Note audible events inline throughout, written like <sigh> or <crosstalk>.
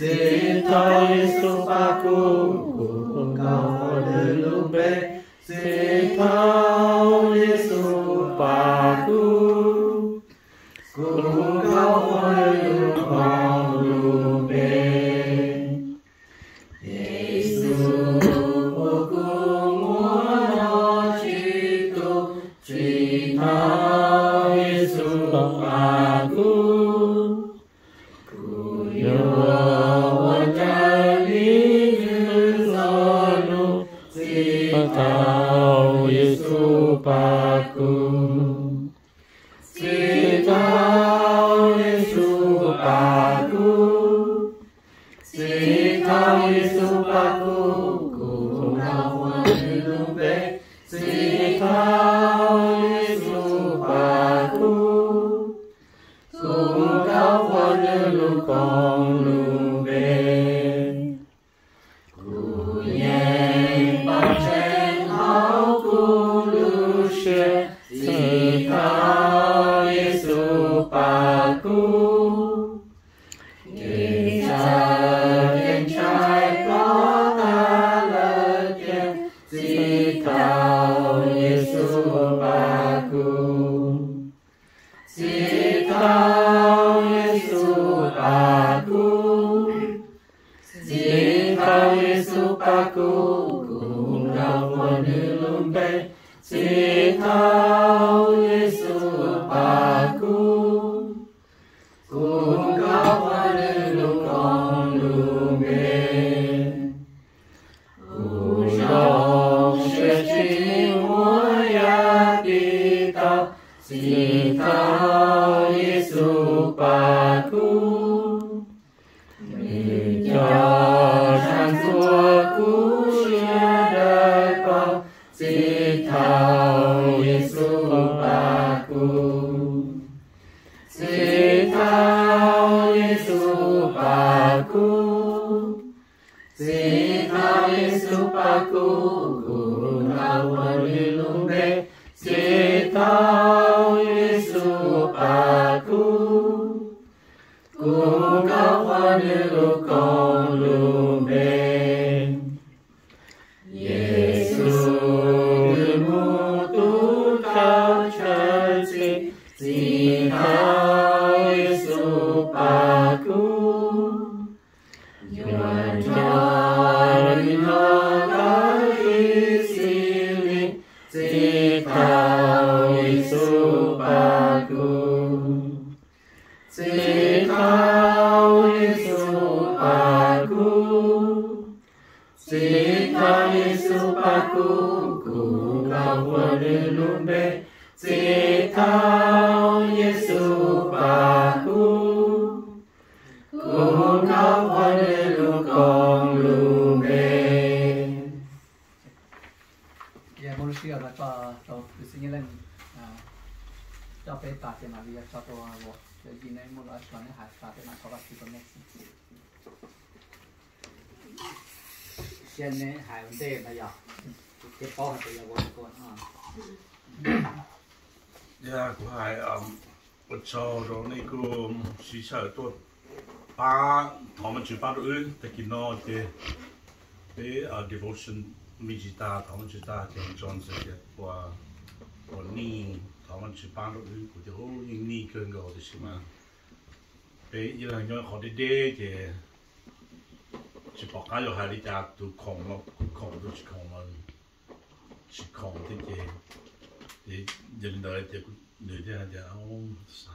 là cái cái mò y ra cao của khu yêu chỉ thao Giêsu là tu nhà ra ai cho chữ Giêsu chỉ thao Giêsu con lúc bé Cụ nhẹ bao trên áo cụ lưu xe Chỉ cao Giêsu ba cu. Khi cha thiên trai cao Chỉ cao Giêsu ba cu vì cho san xua cú chia đời con chỉ thao Giêsu ba cu chỉ thao Giêsu ba cu chỉ thao Giêsu ba cu cùng Yeah, mau siya na pa to singilan ah cho pe ta te na via cho to wo le gi nei mo la shwane ha ta te na ko ka ti to next现在还有这个呀，这包这个我说啊， Ja, ku hai um wat so ro ni ku si sa to pa tho man chu pa ru te ki no te te a devotion Mi ji ta tho man ta ke John se ke qua wa ni tho man ban pa ru ku te ho ni ni ke ngo de si ma pe i la họ đi de de ke chỉ bỏ cái rồi hai đi ra tụ khổng nó khổng nó chỉ khổng nó chỉ khổng thế gì thì dân đời thì người ta thì ông sa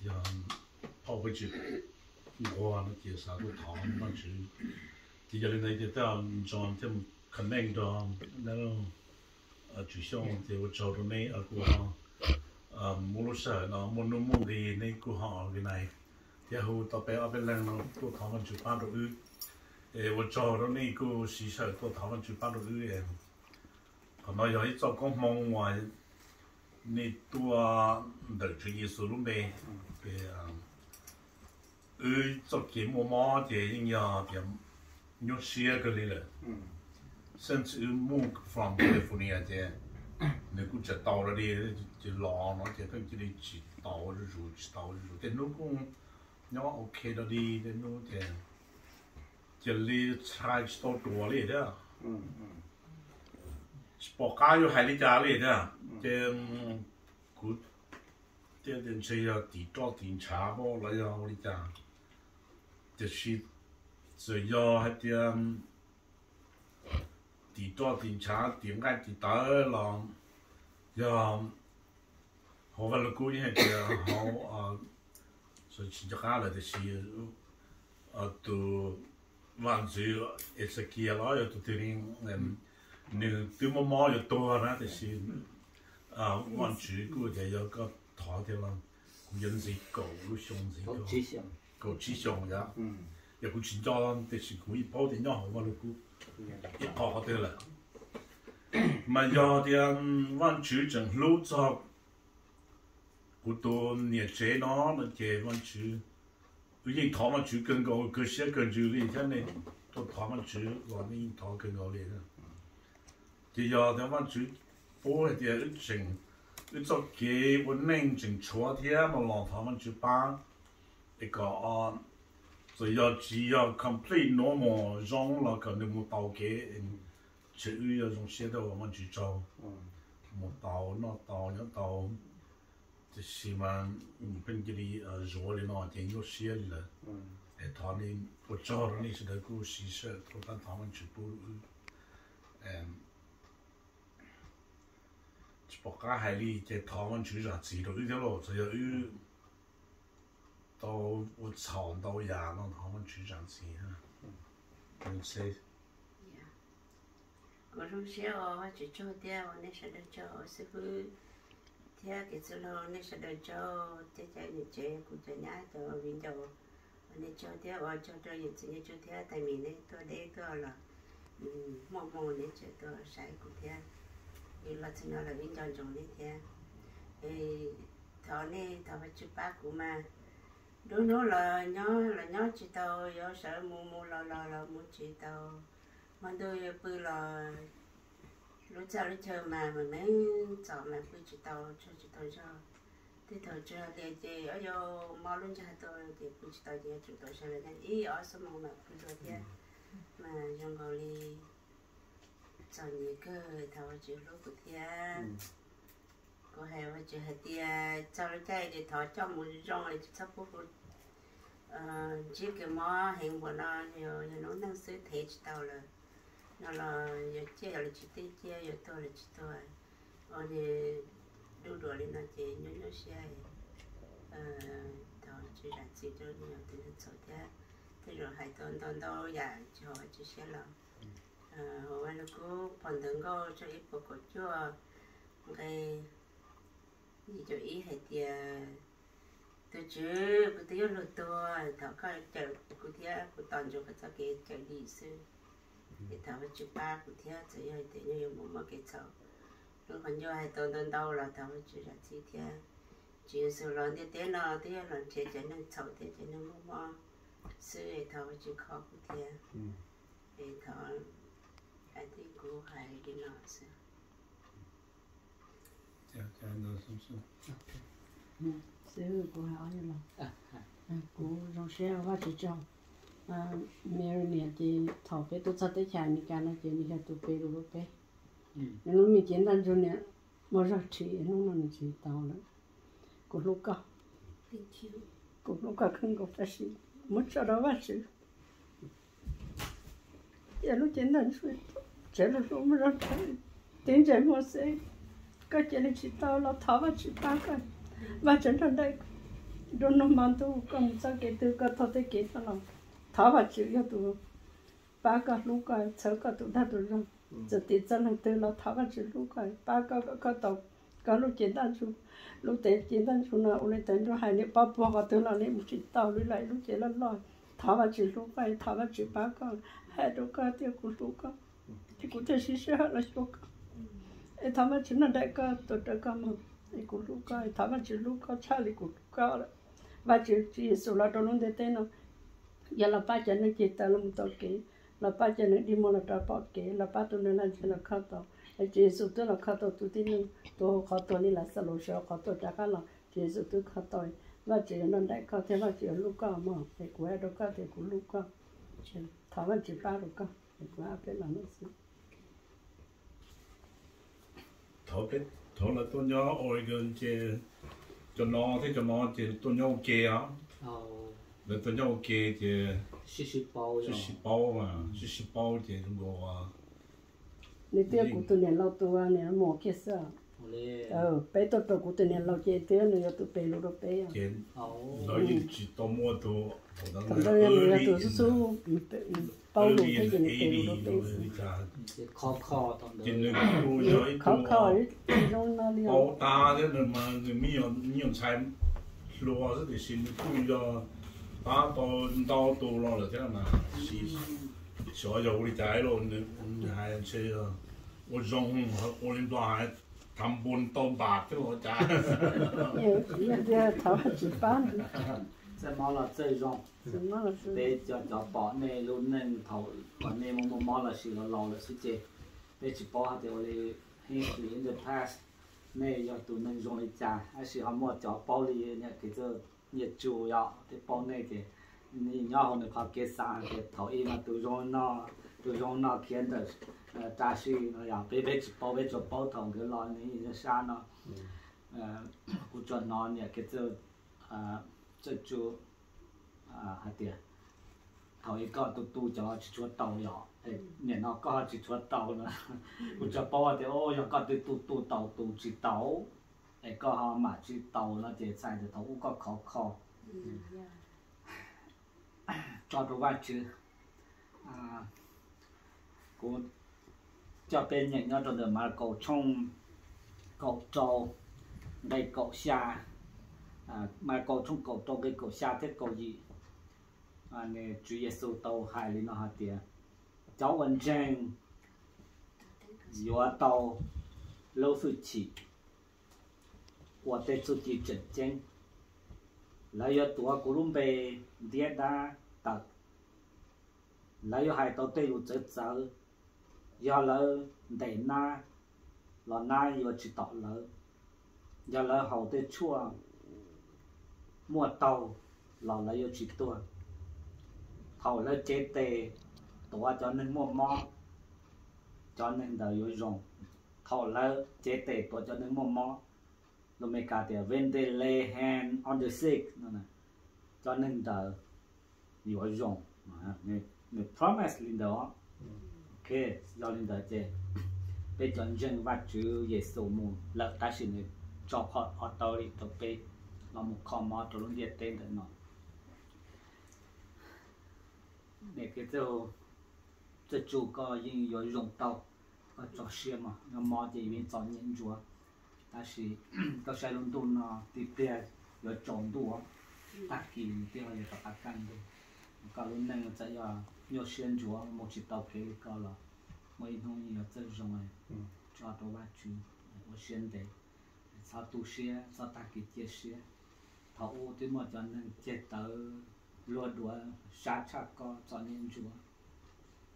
giờ họ phải chịu qua nó chỉ sa tôi thọ nó chịu thì giờ này tao chọn thêm năng đó nó ở chủ xong thì tôi cho nó này ở của họ mua lúc sợ nó mua nó mua thì này của họ cái này. Dia hu to pe abe lang no to ta man chu pa do u e wo cho ro ni ku si sa to ta man chu pa do u e ko no yo i cho kong mong wa ni tua de chi yi su lu me pe u cho ki mo mo de yin ya de nyo xie ge li le 甚至 move from California 的，你估计到了的就浪了，这个这里去到了入去到了入，但如果你 OK 的的，但如的，这里差到多了的，嗯嗯，报价又还里家里的，这估，这电车要地找电查不了要我里家，就是只要还点。 thì <laughs> cho tiền trả tiền cái thì tới làm giờ họ vẫn là như thế họ rồi chỉ là thì chỉ ở ừ. văn chữ ít sẽ kia rồi tu tiền nếu tu mò rồi to ra thì chỉ à văn chữ cố thì có cái thì làm cũng dân gì cầu lúc xong gì cầu chỉ xong 呀，嗯，又估钱咗，就是可以包点样好法律估。一套得了。mà do thì văn chữ chẳng lâu cho của tôi nhiệt chế nó là chế văn chữ ví dụ thọ văn chữ cần cầu cơ sẽ cần chữ đi thế này tôi thọ văn chữ còn đi thọ cần cầu đi thì do thì văn chữ bố thì ít chừng ít cho kế vấn nên chừng chúa thì mà lòng thọ văn chữ ba thì có rồi giờ chỉ giờ complete normal giống là cần được một tàu kế chữ giờ dùng xe đâu mà chỉ cho một tàu nó tàu nó tàu thì xí mà bên cái đi ở rồi lên nó thì nó xe là để thọ nên một cho nó nên sẽ được cố xí sợ thôi ta thọ mình chỉ bù em chỉ bỏ cả hai đi thì thọ mình chỉ là chỉ được ít đó chỉ là ít 到我藏到呀，让他们去这样子哈。嗯，谁？我从小我就做点，我那时候做师傅，听给之后那时候做，这在你这古着伢做运动，我那做点我做做日子呢做点，但面呢多得多了，嗯，默默呢做多晒古点，伊拉从那来运动中呢天，诶，他呢他们去八股嘛。 Đứa nó là nhó là nhó chị tao yo sợ mua mua là là là mua chị tao mà đôi bự là lúc sau lúc chờ mà mà mấy chọn mà bự chị tao cho chị tao cho. Thì tao cho để để ở yo mà luôn cho tôi để bự chị tao để chị tao cho là cái ý ở số mà mà bự rồi thế mà trong gọi đi chọn những cái tao chỉ lúc của thế có hai vợ chồng hết thì à, cháu cái thì thọ cháu một rong thì sắp bút bút chỉ cái mỏ hiện của nó nhiều nhiều nó đang sửa thế chị tao là, nó là, giờ chia là chị tê chia giờ tôi là chị tôi ở ờ, thì đu đùa lên là chị nhớ nhớ xe ờ, thọ chị đặt chị cho nhiều thì nó sửa thế. Thế rồi hai tuần tuần đâu dạ cho chị xe ờ hôm nay nó cứ phần tưởng có cho ít bộ cổ chua cái gì cho ý hay tia tôi chứ tôi tiêu lụt tôi thảo coi chờ của thia của toàn cho cái cái chờ đi sư. Thì thảo với chú ba của thia chỉ hay thì như một mà cái cháu. Lúc còn do hay toàn toàn đâu là thảo với chú là chi thia chỉ sự lần thì thế nào thế lần chế chế nên cháu thế chế nên một mà sư thì thảo với chú khó của thia thì thảo hay thì cũng hay Yeah, no, some so. Sư của họ như là của rong xe và chị chồng Mary nè chị thọ bé tôi sắp tới chả mi cả là chị mi cả tôi bé rồi bé nó mi chiến đang cho nè mà ra chị nó nó mình chỉ tàu nữa của lúc đó của lúc đó không có phải gì mất cho đó bác sĩ giờ lúc chiến đang suy chế không ra chị tiến chạy mua xe ก็จะเลยชิตาเราท้อว่าชิตากันว่าฉันทันได้โดนน้ำมันตัวก็มุสักเกตุก็ทอดเกตุเราท้อว่าชิวยตัวป้าก็ลูกก็เช้าก็ตัวได้ตัวเราจะติดจะนั่งตัวเราท้อว่าชิลูกก็ป้าก็ก็ตกก็ลูกเจนด้านชูลูกเตะเจนด้านชูนะอุไรแต่เราหายเนี่ยป้าบอกก็ตัวเราเนี่ยมุชิตาลุยไหลลูกเจนละลอยท้อว่าชิลูกก็ท้อว่าชิป้าก็ให้ลูกก็เที่ยวกูลูกก็ที่กูจะชิเชื่อแล้วลูกก็ thả ăn chín là đại ca tổ đại ca mà. Ấy của lúc ca thả ăn chín lúc ca, cha li của lúc con và chỉ chỉ số là trong lúc tết nó giờ là ba chân nó chỉ ta làm tổ kế là ba chân nó đi mua là tao bỏ kế là ba tụi nó làm chỉ là khát tao chỉ số tôi là khát tao tụi tin tôi khát tao đi là sao lo sao khát tao ca là chỉ số tôi khát tao và chỉ nó đại ca, thế và chỉ lúc ca mà. Thì của ai đâu ca thì của lúc ca. Chỉ ăn chín ba lúc ca. Thì của ai biết là nó gì thọ cái thọ là tôi nhớ Oregon chế cho nó thế cho nó chế tôi nhớ ok á ờ là tôi nhớ ok chế xí xí bao是 rồi 细胞嘛，是细胞chế中国啊， nếu tiêu của tôi này lâu tôi này nó mỏ kia sao lên ờ bé tôi tôi của tôi này lâu chơi tiêu nữa tôi bé lúc đó bé à chế ờ 老一直到末都，我当 thằng 时 tôi này là 二 tôi 零 số số bao lúc cái gì này bé lúc đó bé你家， cái khó khó thằng đó 今年都有一 khó khó 个 ấy trong nó đi 好大的那么，没有没有菜，路是的新贵了，打到到多了了，这样嘛，是小有的在咯，你你还吃了，我用我领导还 ทำบุญต้มบาตรที่หัวใจ nhiều nhiều giờ thảo chỉ bán sẽ mò là chơi rong thì nó là sự để cho cho bỏ nè luôn nên thầu còn nè mò mò là sự là lò là sự chế để chỉ bỏ hạt điều là he in the past nè giờ tụi nên rong đi cha hay sự họ mua cho bỏ đi nhá cái giờ nhiệt chủ yếu để bỏ nè cái ni nhỏ hơn được họ cái sang cái thầu im mà tụi rong nó tụi rong Nó khiến được cha sư nó ya bé bé chỉ bỏ bé cho bỏ thòng cái lò này nó xa nó cũng cho nó nhá cái giờ à cho chú à hạt tiền thầu ý có tụ tụ cho chỉ chúa tàu nhỏ để nhận nó có chỉ chúa tàu nữa cũng cho bao thì ô giờ có tụ tụ tụ tàu tụ chỉ tàu để có họ mà chỉ tàu nó chỉ xài được tàu có khó khó cho đồ vào chứ à cũng cho tên nhận nó được mà cầu trong cầu trâu đây cầu xa à, mà cầu trong cầu trâu cái cầu xa thế cầu gì? À nè chú ý sâu tàu hai lý nó hạt tiền cháu vẫn trang dùa tàu lâu sự chỉ. Của tế sự chỉ trận tranh lấy yo tua của lùm bề đĩa đa tật. Lấy yo hai tàu tê lụt chết cháu giờ lỡ để na là na giờ chỉ tỏ lỡ. Giờ lỡ hầu tê chua, mua tàu là lỡ giờ chỉ tua. Hầu lỡ chết tê tổ cho nên mua mò, cho nên đời vừa rồng. Hầu lỡ chết tê tổ cho nên mua mò. Lúc mấy cả tiền vend lay hand on the sick nữa nè. Cho nên đời vừa rồng. Mà nghe promise lên đó. Ừ ke lao linh đời chế bây giờ dân và chữ ye số mù là ta xin người cho họ họ tao đi tập bây là một con mò tao luôn diệt tên thật nó để cái chỗ chỗ chủ có những yếu rộng tàu có cho xe mà nó mò thì mình cho nhận chúa ta sẽ có xe luôn tuôn nó thì theo yếu chọn đua ta kỳ thì theo là tập căn được còn lúc này nó sẽ nhiều shen jua mo chi tao pe le ka la mai no ni ya zai zhong ai cha to wa chu wo shen de sa tu xie sa ta ki tie xie ta o te ma jan nan che ta lo do sha cha ko cha nin jua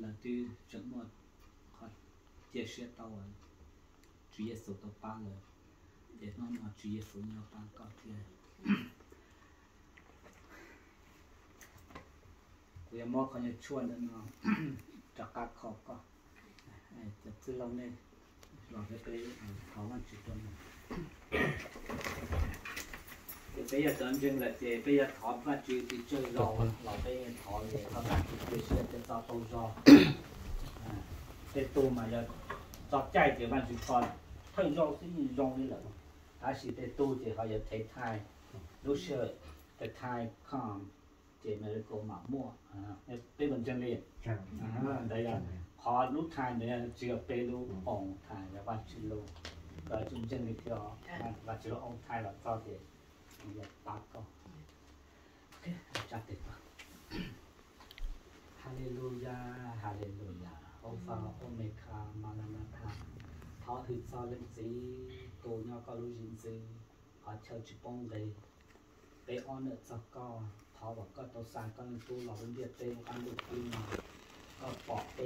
là tu chẳng mo kha tie xie tao ai chủ yếu số tao ba le để nó mà chủ yếu số nhau ba có tiền giờ mua có nhiều chuồn nữa nó cho các khó có từ lâu này rồi cái cái khó mà chỉ tuần bây giờ tận chân là thì bây giờ thọ phát chữ thì chơi rồi bây giờ thọ thì phát chữ thì sẽ cho tao cho cái tu mà giờ cho chạy thì bạn còn thân do cái gì đi lắm ta chỉ cái tu thì họ giờ thấy thai lúc sợ cái thai 解没够盲目啊，背本真理啊，对呀，考路谈的只要背路红谈的万之路，呃，中间的条万之路红谈了早点，也八个，OK，จัดเด็ดป่ะฮาเลลูยาฮาเลลูยาโอฟาโอเมคามาลานาคาเขาถือซาเลนซีตัวยอก็รู้จินซีเขาเช่าจุปงเลยไปออนเนอร์สักก้อน พอว่าก็ตัวสารก็ตัวเราเป็นเดียเต็มกันดูดีมาก็ปอกเต